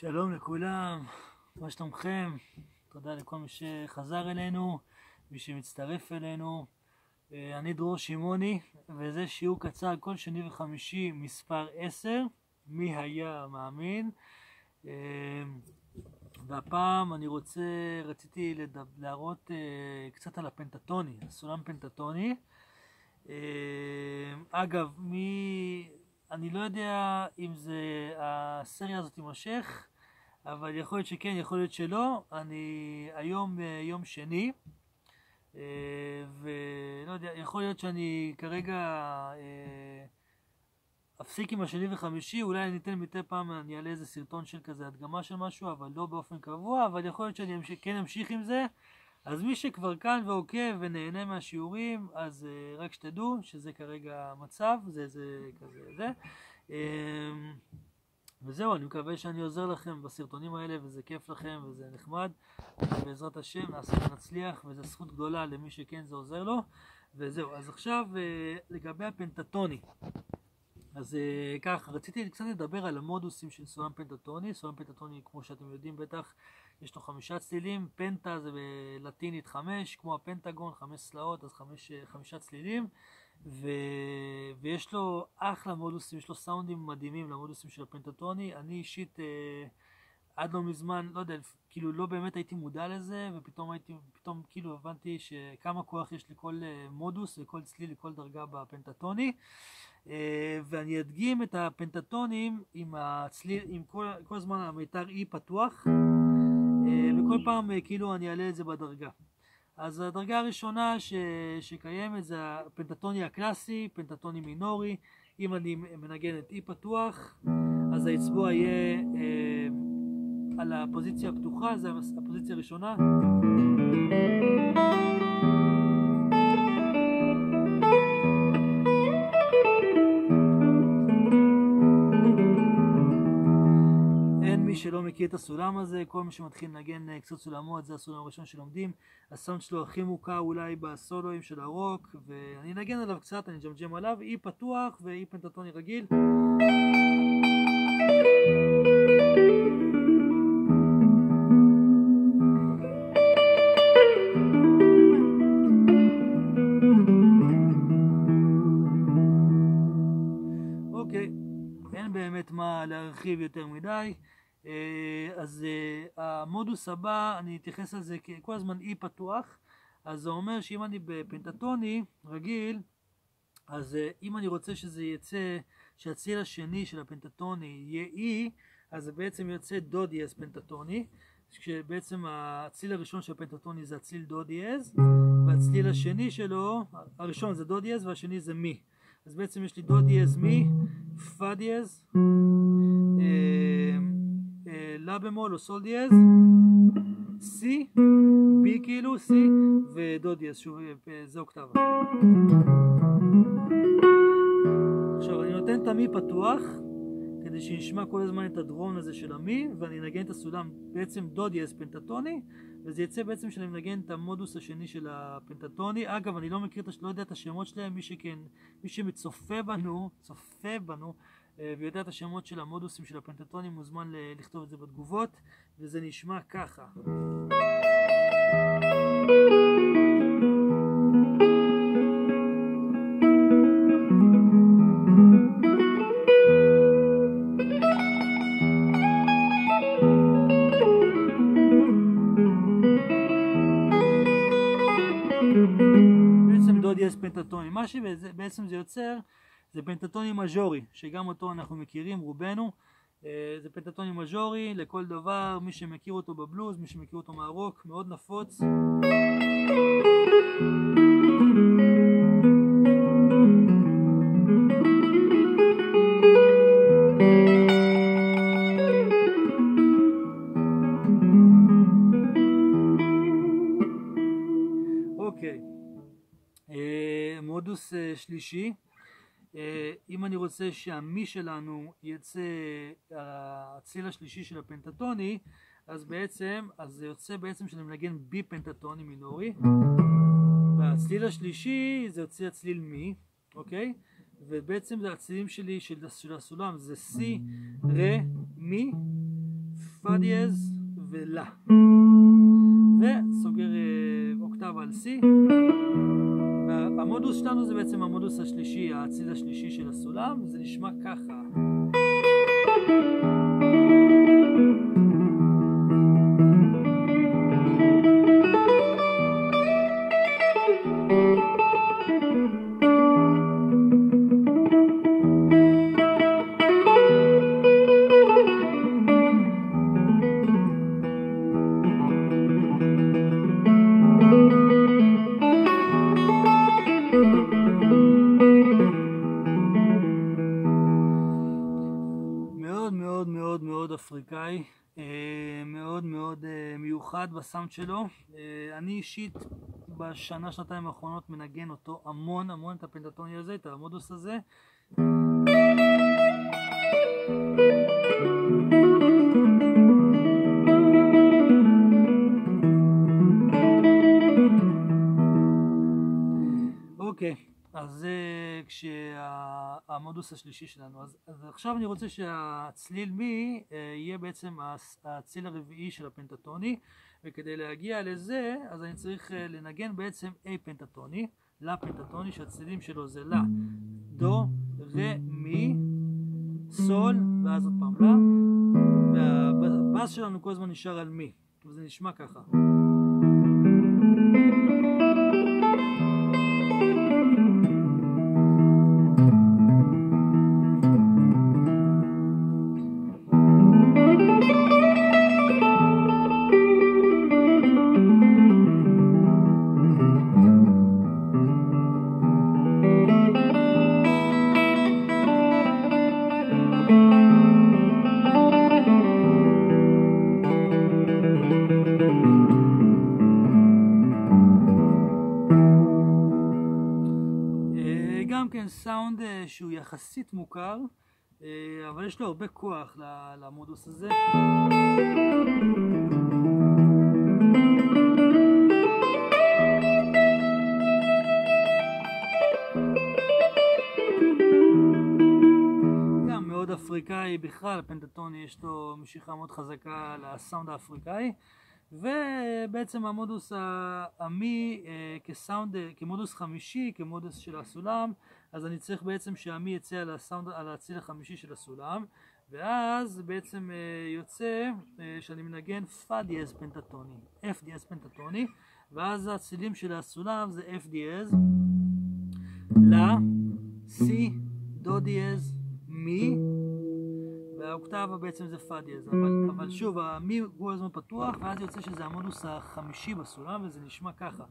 שלום לכולם, מה שלומכם? תודה לכל מי שחזר אלינו, מי שמצטרף אלינו. אה, אני דרור שמעוני, וזה שיעור קצר כל שני וחמישי מספר 10, מי היה מאמין. אה, והפעם אני רוצה, רציתי להראות uh, קצת על הפנטטוני, הסולם פנטטוני. אגב, מי, אני לא יודע אם זה, הסריה הזאת תימשך, אבל יכול להיות שכן, יכול להיות שלא. אני היום uh, יום שני, uh, ולא יודע, יכול להיות שאני כרגע uh, אפסיק עם השני וחמישי, אולי אני אתן מדי פעם, אני אעלה איזה סרטון של כזה הדגמה של משהו, אבל לא באופן קבוע, אבל יכול להיות שאני אמשיך, כן אמשיך עם זה. אז מי שכבר כאן ועוקב ונהנה מהשיעורים, אז רק שתדעו שזה כרגע המצב, זה זה כזה זה. וזהו, אני מקווה שאני עוזר לכם בסרטונים האלה, וזה כיף לכם, וזה נחמד. בעזרת השם נעשה ונצליח, וזו זכות גדולה למי שכן זה עוזר לו. וזהו, אז עכשיו uh, לגבי הפנטטוני. אז ככה, רציתי קצת לדבר על המודוסים של סולם פנטטוני. סולם פנטטוני, כמו שאתם יודעים בטח, יש לו חמישה צלילים. פנטה זה בלטינית חמש, כמו הפנטגון, חמש צלעות, אז חמש, חמישה צלילים. ו... ויש לו אחלה מודוסים, יש לו סאונדים מדהימים למודוסים של הפנטטוני. אני אישית uh, עד לא מזמן, לא יודע, כאילו לא באמת הייתי מודע לזה, ופתאום הייתי, פתאום כאילו הבנתי שכמה כוח יש לכל uh, מודוס, לכל צליל, לכל דרגה בפנטטוני. Uh, ואני אדגים את הפנטטונים עם הצליל, עם כל, כל הזמן המיתר אי פתוח, uh, וכל פעם uh, כאילו אני אעלה את זה בדרגה. אז הדרגה הראשונה ש, שקיימת זה הפנטטוני הקלאסי, פנטטוני מינורי. אם אני מנגן את אי פתוח, אז האצבוע יהיה uh, על הפוזיציה הפתוחה, זו הפוזיציה הראשונה. מכיר את הסולם הזה, כל מי שמתחיל לנגן קצת סולמות, זה הסולם הראשון שלומדים. הסאונד שלו הכי מוכר אולי בסולואים של הרוק, ואני אנגן עליו קצת, אני אג'מג'ם עליו, אי פתוח ואי פנטטוני רגיל. אוקיי, להרחיב יותר מדי. אז המודוס הבא, אני אתייחס לזה כל הזמן אי פתוח, אז זה אומר שאם אני בפנטטוני רגיל, אז אם אני רוצה שזה יצא, שהצליל השני של הפנטטוני יהיה אי, אז זה בעצם יוצא דו דיאז פנטטוני, כשבעצם הצליל הראשון של הפנטטוני זה הצליל דו דיאז, והצליל השני שלו, הראשון זה דו דיאז והשני זה מי. אז בעצם יש לי דו דיאז מי, פה דיאז, לה במול או סול דיאז, סי, בי כאילו, סי, ודו דיאז, שוב, זה אוקטבה. עכשיו אני נותן את המי פתוח, כדי שנשמע כל הזמן את הדרון הזה של המי, ואני אנגן את הסולם בעצם דו דיאז פנטטוני, וזה יצא בעצם שאני מנגן את המודוס השני של הפנטטוני. אגב, אני לא מכיר, לא יודע את השמות שלהם, מי שכן, מי שמצופה בנו, צופה בנו, ויודע את השמות של המודוסים של הפנטטונים מוזמן לכתוב את זה בתגובות וזה נשמע ככה. בעצם דו דיאס פנטטונים. מה שבעצם זה יוצר זה פנטטוני מז'ורי, שגם אותו אנחנו מכירים רובנו, זה פנטטוני מז'ורי לכל דבר, מי שמכיר אותו בבלוז, מי שמכיר אותו מהרוק, מאוד נפוץ. אוקיי, מודוס שלישי אם אני רוצה שהמי שלנו יצא הצליל השלישי של הפנטטוני אז בעצם, אז זה יוצא בעצם שאני מנגן בי פנטטוני מינורי והצליל השלישי זה יוצא הצליל מי, אוקיי? ובעצם זה הצלילים שלי של, של הסולם זה סי, רה, מי, פא דיאז ולה. וסוגר אה, אוקטב על C. והמודוס שלנו זה בעצם המודוס השלישי, הציד השלישי של הסולם, זה נשמע ככה. מאוד מאוד מאוד מאוד אפריקאי, אה, מאוד מאוד אה, מיוחד בסאונד שלו. אה, אני אישית בשנה שנתיים האחרונות מנגן אותו המון המון את הפנטטוני הזה, את המודוס הזה. אוקיי, אז זה כשהמודוס השלישי שלנו. אז, אז עכשיו אני רוצה שהצליל מי אה, יהיה בעצם הצ- הצליל הרביעי של הפנטטוני, וכדי להגיע לזה, אז אני צריך אה, לנגן בעצם A פנטטוני, לה פנטטוני, שהצלילים שלו זה לה, דו, רה, מי, סול, ואז עוד פעם לה, והבאס שלנו כל הזמן נשאר על מי, וזה נשמע ככה. כן סאונד אה, שהוא יחסית מוכר, אה, אבל יש לו הרבה כוח למודוס הזה. גם מאוד אפריקאי בכלל, הפנטטוני יש לו משיכה מאוד חזקה לסאונד האפריקאי. ובעצם המודוס ה- המי אה, כסאונד, כמודוס חמישי, כמודוס של הסולם, אז אני צריך בעצם שהמי יצא על הסאונד, על הציל החמישי של הסולם, ואז בעצם אה, יוצא אה, שאני מנגן פא דיאז פנטטוני, F דיאז פנטטוני, ואז הצילים של הסולם זה F דיאז, לה, C, דו דיאז, מי, והאוקטבה בעצם זה פא דיאז, אבל, אבל שוב, המי כל הזמן פתוח, ואז יוצא שזה המודוס החמישי בסולם, וזה נשמע ככה.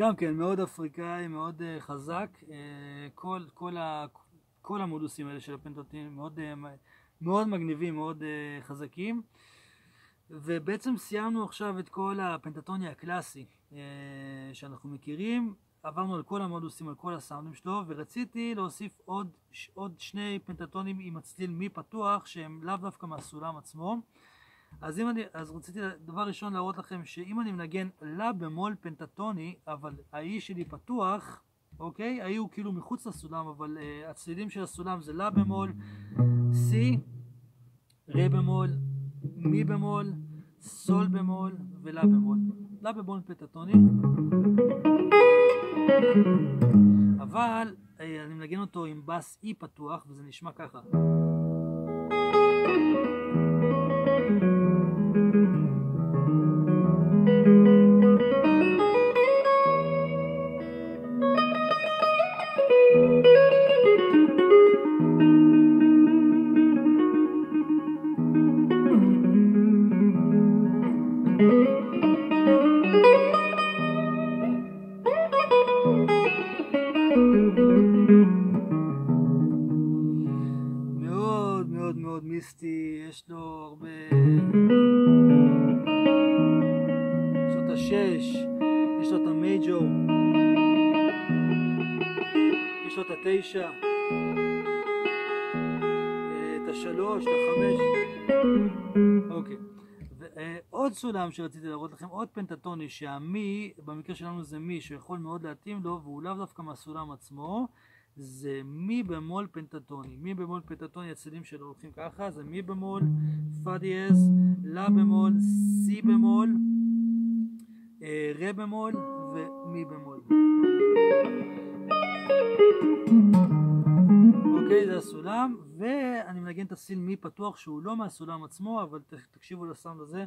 גם כן, מאוד אפריקאי, מאוד uh, חזק. Uh, כל, כל, ה, כל המודוסים האלה של הפנטוטים מאוד, uh, מאוד מגניבים, מאוד uh, חזקים. ובעצם סיימנו עכשיו את כל הפנטטוני הקלאסי uh, שאנחנו מכירים. עברנו על כל המודוסים, על כל הסאונדים שלו, ורציתי להוסיף עוד, עוד שני פנטטונים עם הצליל מי פתוח, שהם לאו דווקא מהסולם עצמו. אז, אני, אז רציתי דבר ראשון להראות לכם שאם אני מנגן לה במול פנטטוני, אבל האי שלי פתוח, אוקיי? האי הוא כאילו מחוץ לסולם, אבל uh, הצלילים של הסולם זה לה במול, C, רה במול, מי במול, סול במול ולה במול. לה במול פנטטוני. אבל אה, אני מנגן אותו עם בס אי פתוח וזה נשמע ככה. סטליסטי, יש לו הרבה... יש לו את השש, יש לו את המייג'ור, יש לו את התשע, את השלוש, את החמש. אוקיי. עוד סולם שרציתי להראות לכם, עוד פנטטוני, שהמי, במקרה שלנו זה מי, שיכול מאוד להתאים לו, והוא לאו דווקא מהסולם עצמו, זה מי במול פנטטוני. מי במול פנטטוני, הצדדים שלו הולכים ככה, זה מי במול, פה דיאז, לה במול, סי במול, אה, רה במול ומי במול. אוקיי, זה הסולם, ואני מנגן את הסיל מי פתוח שהוא לא מהסולם עצמו, אבל תקשיבו לסאונד הזה.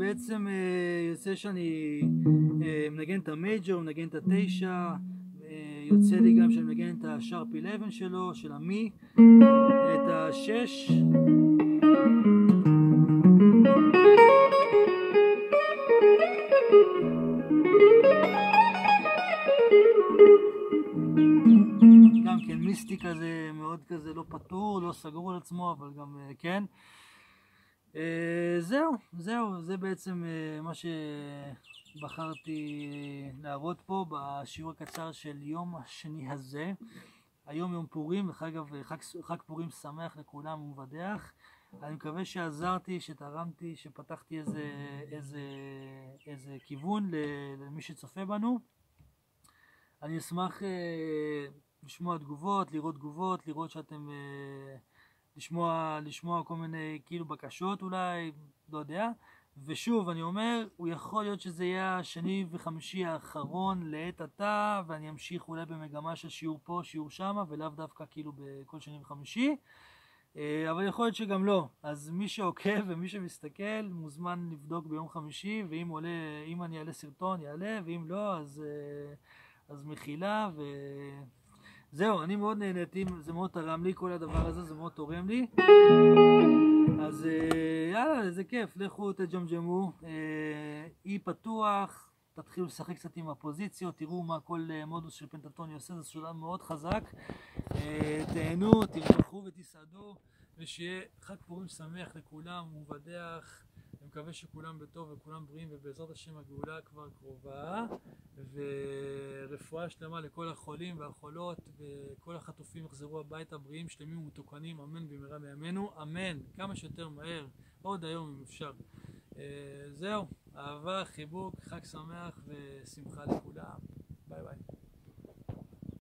אוקיי, אז זה בעצם אה, יוצא שאני אה, מנגן את המייג'ור, מנגן את התשע, אה, יוצא לי גם שאני מנגן את השארפ 11 שלו, של המי, את השש. גם כן מיסטי כזה, מאוד כזה לא פתור, לא סגור על עצמו, אבל גם כן. אה, זהו, זהו, זה בעצם אה, מה שבחרתי להראות פה בשיעור הקצר של יום השני הזה. היום יום פורים, דרך אגב חג, חג פורים שמח לכולם ומבדח. אני מקווה שעזרתי, שתרמתי, שפתחתי איזה, איזה, איזה כיוון למי שצופה בנו. אני אשמח אה, לשמוע תגובות, לראות תגובות, לראות שאתם לשמוע, לשמוע כל מיני כאילו בקשות אולי, לא יודע. ושוב, אני אומר, הוא יכול להיות שזה יהיה השני וחמישי האחרון לעת עתה, ואני אמשיך אולי במגמה של שיעור פה, שיעור שמה, ולאו דווקא כאילו בכל שני וחמישי. אה, אבל יכול להיות שגם לא. אז מי שעוקב ומי שמסתכל מוזמן לבדוק ביום חמישי, ואם עולה, אם אני אעלה סרטון יעלה, ואם לא אז, אה, אז מחילה ו... זהו, אני מאוד נהניתי, זה מאוד תרם לי כל הדבר הזה, זה מאוד תורם לי. אז אה, יאללה, איזה כיף, לכו תג'מג'מו, אה, אי פתוח, תתחילו לשחק קצת עם הפוזיציות, תראו מה כל אה, מודוס של פנטטוני עושה, זה סולם מאוד חזק. תהנו, תרווחו ותסעדו, ושיהיה חג פורים שמח לכולם, ומבדח. מקווה שכולם בטוב וכולם בריאים ובעזרת השם הגאולה כבר קרובה ורפואה שלמה לכל החולים והחולות וכל החטופים יחזרו הביתה בריאים שלמים ומתוקנים. אמן במהרה בימינו. אמן. כמה שיותר מהר עוד היום אם אפשר. אה, זהו. אהבה חיבוק חג שמח ושמחה לכולם. ביי ביי